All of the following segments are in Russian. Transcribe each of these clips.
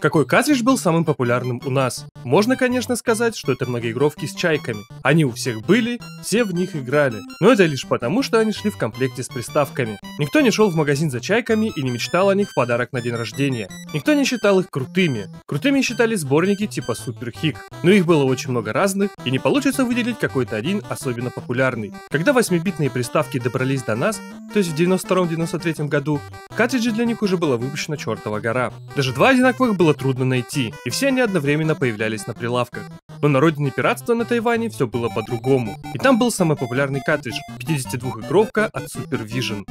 Какой картридж был самым популярным у нас? Можно, конечно, сказать, что это многоигровки с чайками. Они у всех были, все в них играли. Но это лишь потому, что они шли в комплекте с приставками. Никто не шел в магазин за чайками и не мечтал о них в подарок на день рождения. Никто не считал их крутыми. Крутыми считали сборники типа Супер Хик. Но их было очень много разных, и не получится выделить какой-то один особенно популярный. Когда 8-битные приставки добрались до нас, то есть в 92-93 году, картриджи для них уже была выпущена чертова гора. Даже два одинаковых было трудно найти, и все они одновременно появлялись на прилавках. Но на родине пиратства на Тайване все было по-другому. И там был самый популярный картридж 52-игровка от Super Vision.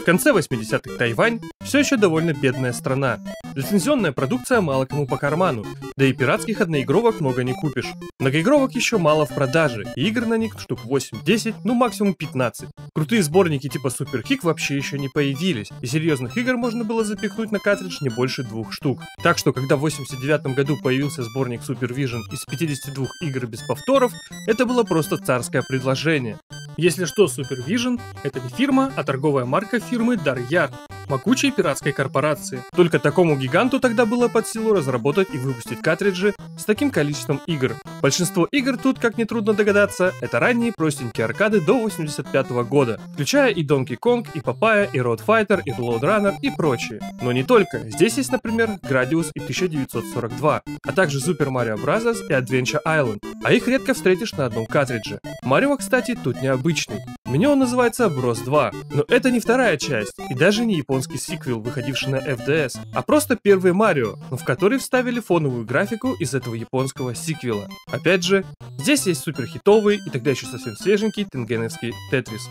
В конце 80-х Тайвань все еще довольно бедная страна. Лицензионная продукция мало кому по карману, да и пиратских одноигровок много не купишь. Многоигровок еще мало в продаже, и игр на них штук 8-10, ну максимум 15. Крутые сборники типа Super Kick вообще еще не появились, и серьезных игр можно было запихнуть на картридж не больше двух штук. Так что, когда в 89 году появился сборник Super Vision из 52 игр без повторов, это было просто царское предложение. Если что, Super Vision — это не фирма, а торговая марка фирмы Daryard, могучей пиратской корпорации. Только такому гиганту тогда было под силу разработать и выпустить картриджи с таким количеством игр. Большинство игр тут, как нетрудно догадаться, это ранние простенькие аркады до 85 года, включая и Donkey Kong, и Papaya, и Road Fighter, и Blood Runner и прочие. Но не только. Здесь есть, например, Gradius и 1942, а также Super Mario Bros. и Adventure Island, а их редко встретишь на одном картридже. Марио, кстати, тут необычный. Меню он называется Bros 2, но это не вторая часть, и даже не японский сиквел, выходивший на FDS, а просто первый Марио, но в который вставили фоновую графику из этого японского сиквела. Опять же, здесь есть супер хитовый и тогда еще совсем свеженький тенгеновский Тетрис.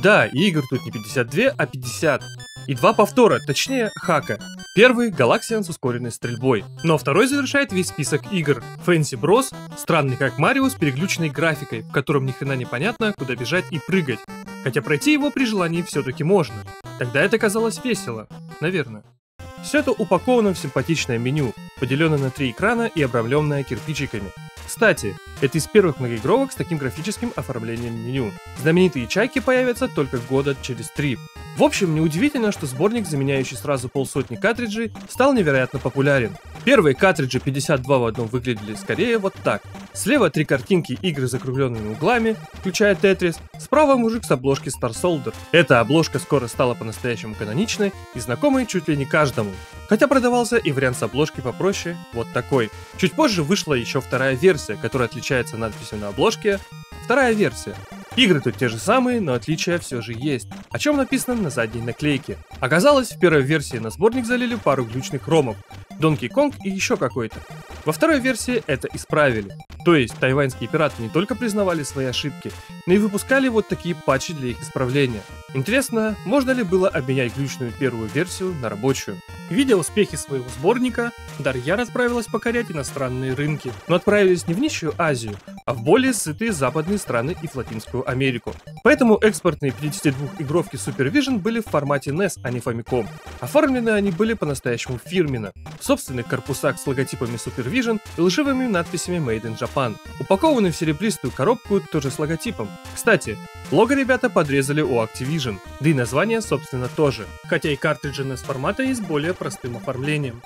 Да, игр тут не 52, а 50. И два повтора, точнее хака. Первый — Галаксиан с ускоренной стрельбой, но второй завершает весь список игр. Фэнси Брос, странный как Марио с переключенной графикой, в котором ни хрена не понятно, куда бежать и прыгать. Хотя пройти его при желании все-таки можно. Тогда это казалось весело. Наверное. Все это упаковано в симпатичное меню, поделенное на три экрана и обрамленное кирпичиками. Кстати, это из первых многоигровок с таким графическим оформлением меню. Знаменитые чайки появятся только года через три. В общем, неудивительно, что сборник, заменяющий сразу полсотни картриджей, стал невероятно популярен. Первые картриджи 52 в одном выглядели скорее вот так. Слева три картинки игры с закругленными углами, включая Тетрис, справа мужик с обложки Star Soldier. Эта обложка скоро стала по-настоящему каноничной и знакомой чуть ли не каждому. Хотя продавался и вариант с обложкой попроще, вот такой. Чуть позже вышла еще вторая версия, которая отличается надписью на обложке. Вторая версия. Игры тут те же самые, но отличия все же есть. О чем написано на задней наклейке. Оказалось, в первой версии на сборник залили пару глючных ромов. Donkey Kong и еще какой-то. Во второй версии это исправили. То есть тайваньские пираты не только признавали свои ошибки, но и выпускали вот такие патчи для их исправления. Интересно, можно ли было обменять глючную первую версию на рабочую? Видя успехи своего сборника, Дарья отправилась покорять иностранные рынки, но отправились не в нищую Азию, а в более сытые западные страны и в Латинскую Америку. Поэтому экспортные 52-игровки Super Vision были в формате NES, а не Famicom. Оформлены они были по-настоящему фирменно, в собственных корпусах с логотипами Super Vision и лживыми надписями Made in Japan. Упакованы в серебристую коробку тоже с логотипом. Кстати, лого ребята подрезали у Activision, да и название, собственно, тоже. Хотя и картриджи NES формата есть более простым оформлением.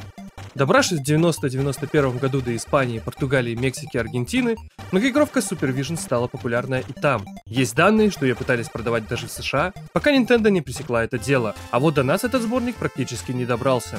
Добравшись в 90-91 году до Испании, Португалии, Мексики, Аргентины, многоигровка Super Vision стала популярная и там. Есть данные, что ее пытались продавать даже в США, пока Nintendo не пресекла это дело, а вот до нас этот сборник практически не добрался.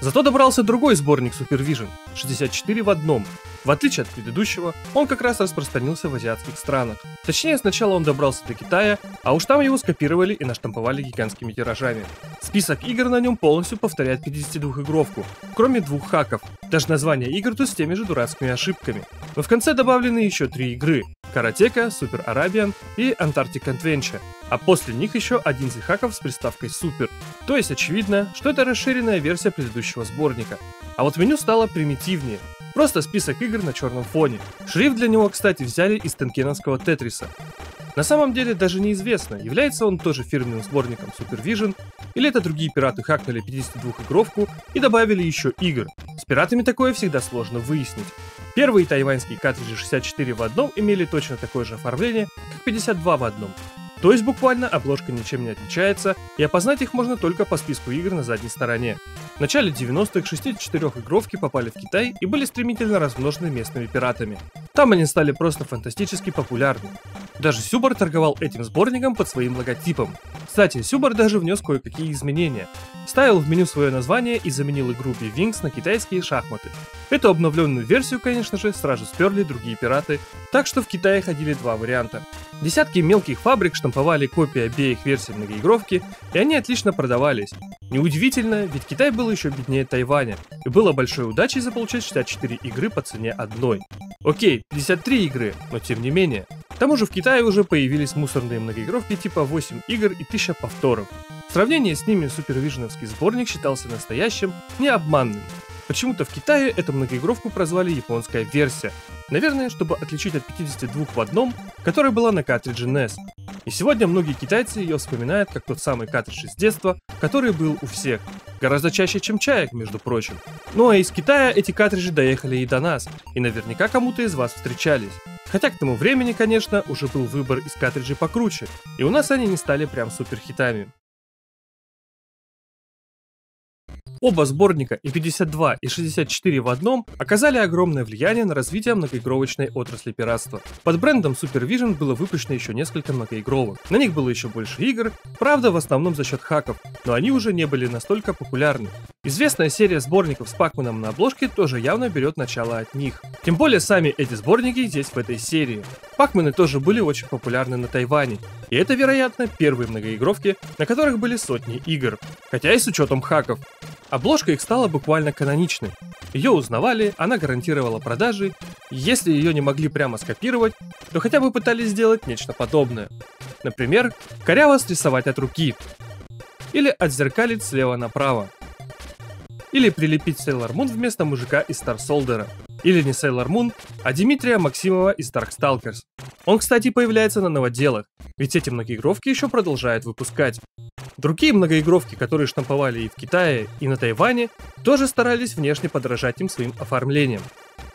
Зато добрался другой сборник Super Vision, 64 в одном. В отличие от предыдущего, он как раз распространился в азиатских странах. Точнее, сначала он добрался до Китая, а уж там его скопировали и наштамповали гигантскими тиражами. Список игр на нем полностью повторяет 52-игровку, кроме двух хаков. Даже название игр тут с теми же дурацкими ошибками. Но в конце добавлены еще три игры. Каратека, Супер Arabian и Antarctic Adventure, а после них еще 11 хаков с приставкой Супер. То есть очевидно, что это расширенная версия предыдущего сборника. А вот меню стало примитивнее. Просто список игр на черном фоне. Шрифт для него, кстати, взяли из тенкеновского Тетриса. На самом деле даже неизвестно, является он тоже фирменным сборником Super Vision, или это другие пираты хакнули 52-игровку и добавили еще игр. С пиратами такое всегда сложно выяснить. Первые тайваньские картриджи 64 в одном имели точно такое же оформление, как 52 в одном. То есть буквально обложка ничем не отличается, и опознать их можно только по списку игр на задней стороне. В начале 90-х 64 игровки попали в Китай и были стремительно размножены местными пиратами. Там они стали просто фантастически популярны. Даже Сюбар торговал этим сборником под своим логотипом. Кстати, Сюбар даже внес кое-какие изменения. Ставил в меню свое название и заменил игру B-Wings на китайские шахматы. Эту обновленную версию, конечно же, сразу сперли другие пираты, так что в Китае ходили два варианта. Десятки мелких фабрик штамповали копии обеих версий многоигровки, и они отлично продавались. Неудивительно, ведь Китай был еще беднее Тайваня, и было большой удачей заполучить 64 игры по цене одной. Окей, 53 игры, но тем не менее. К тому же в Китае уже появились мусорные многоигровки типа 8 игр и 1000 повторов. В сравнении с ними супервиженовский сборник считался настоящим, не обманным. Почему-то в Китае эту многоигровку прозвали японская версия. Наверное, чтобы отличить от 52 в одном, которая была на картридже NES. И сегодня многие китайцы ее вспоминают как тот самый картридж из детства, который был у всех. Гораздо чаще, чем чаек, между прочим. Ну а из Китая эти картриджи доехали и до нас, и наверняка кому-то из вас встречались. Хотя к тому времени, конечно, уже был выбор из картриджей покруче, и у нас они не стали прям супер Оба сборника и 52 и 64 в одном оказали огромное влияние на развитие многоигровочной отрасли пиратства. Под брендом Supervision было выпущено еще несколько многоигровок. На них было еще больше игр, правда в основном за счет хаков, но они уже не были настолько популярны. Известная серия сборников с Пакманом на обложке тоже явно берет начало от них. Тем более сами эти сборники здесь в этой серии. Пакмены тоже были очень популярны на Тайване, и это, вероятно, первые многоигровки, на которых были сотни игр, хотя и с учетом хаков. Обложка их стала буквально каноничной. Ее узнавали, она гарантировала продажи, если ее не могли прямо скопировать, то хотя бы пытались сделать нечто подобное. Например, коряво срисовать от руки. Или отзеркалить слева направо. Или прилепить Sailor Moon вместо мужика из Soldier. Или не Sailor Moon, а Дмитрия Максимова из Darkstalkers. Он, кстати, появляется на новоделах, ведь эти многоигровки еще продолжают выпускать. Другие многоигровки, которые штамповали и в Китае, и на Тайване, тоже старались внешне подражать им своим оформлением.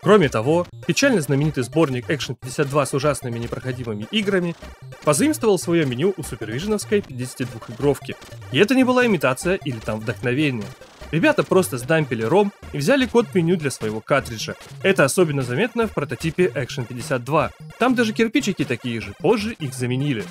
Кроме того, печально знаменитый сборник Action 52 с ужасными непроходимыми играми позаимствовал свое меню у супервиженовской 52-игровки. И это не была имитация или там вдохновение. Ребята просто сдампили ROM и взяли код меню для своего картриджа. Это особенно заметно в прототипе Action 52. Там даже кирпичики такие же, позже их заменили.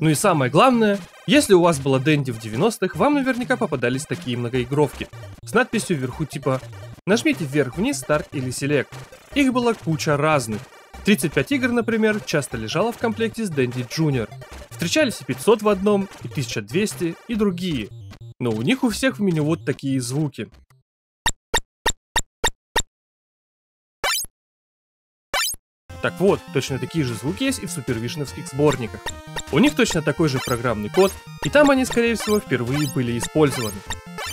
Ну и самое главное, если у вас была Дэнди в 90-х, вам наверняка попадались такие многоигровки с надписью вверху типа «Нажмите вверх-вниз, старт или селект». Их была куча разных. 35 игр, например, часто лежало в комплекте с Дэнди Junior. Встречались и 500 в одном, и 1200, и другие. Но у них у всех в меню вот такие звуки. Так вот, точно такие же звуки есть и в супервишновских сборниках. У них точно такой же программный код, и там они, скорее всего, впервые были использованы.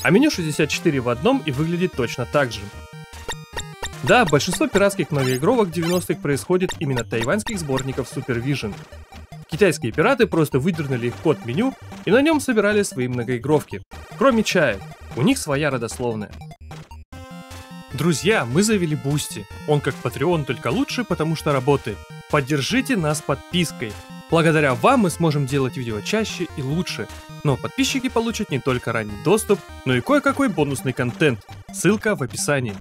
А меню 64 в одном и выглядит точно так же. Да, большинство пиратских многоигровок 90-х происходит именно тайваньских сборников Supervision. Китайские пираты просто выдернули их код меню и на нем собирали свои многоигровки. Кроме чая, у них своя родословная. Друзья, мы завели Boosty. Он как Patreon, только лучше, потому что работает. Поддержите нас подпиской. Благодаря вам мы сможем делать видео чаще и лучше. Но подписчики получат не только ранний доступ, но и кое-какой бонусный контент. Ссылка в описании.